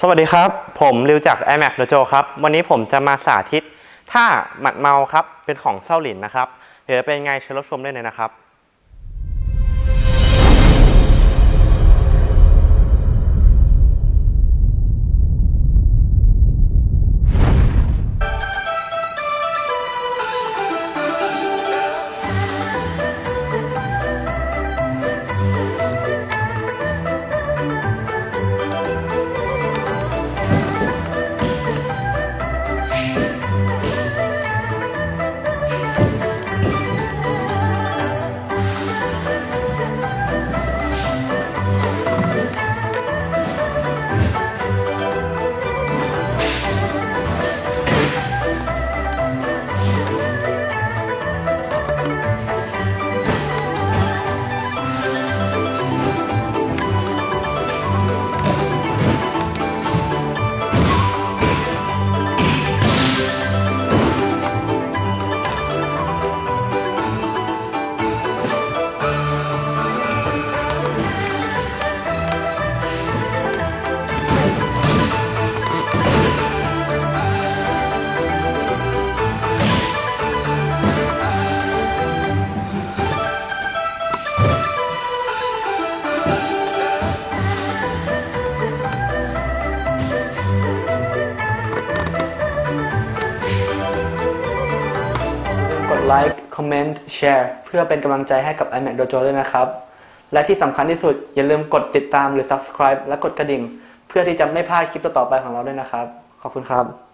สวัสดีครับ ผมริวจาก iMac Dojo ครับ วันนี้ผมจะมาสาธิตท่าหมัดเมาครับ เป็นของเส้าหลินนะครับ เดี๋ยวเป็นไงเชิญรับชมได้เลยนะครับ ไลค์คอมเมนต์แชร์เพื่อเป็นกำลังใจให้กับ iMac Dojo ด้วยนะครับ และที่สำคัญที่สุดอย่าลืมกดติดตามหรือ subscribe และกดกระดิ่ง เพื่อที่จะไม่พลาดคลิปต่อๆไปของเราด้วยนะครับ ขอบคุณครับ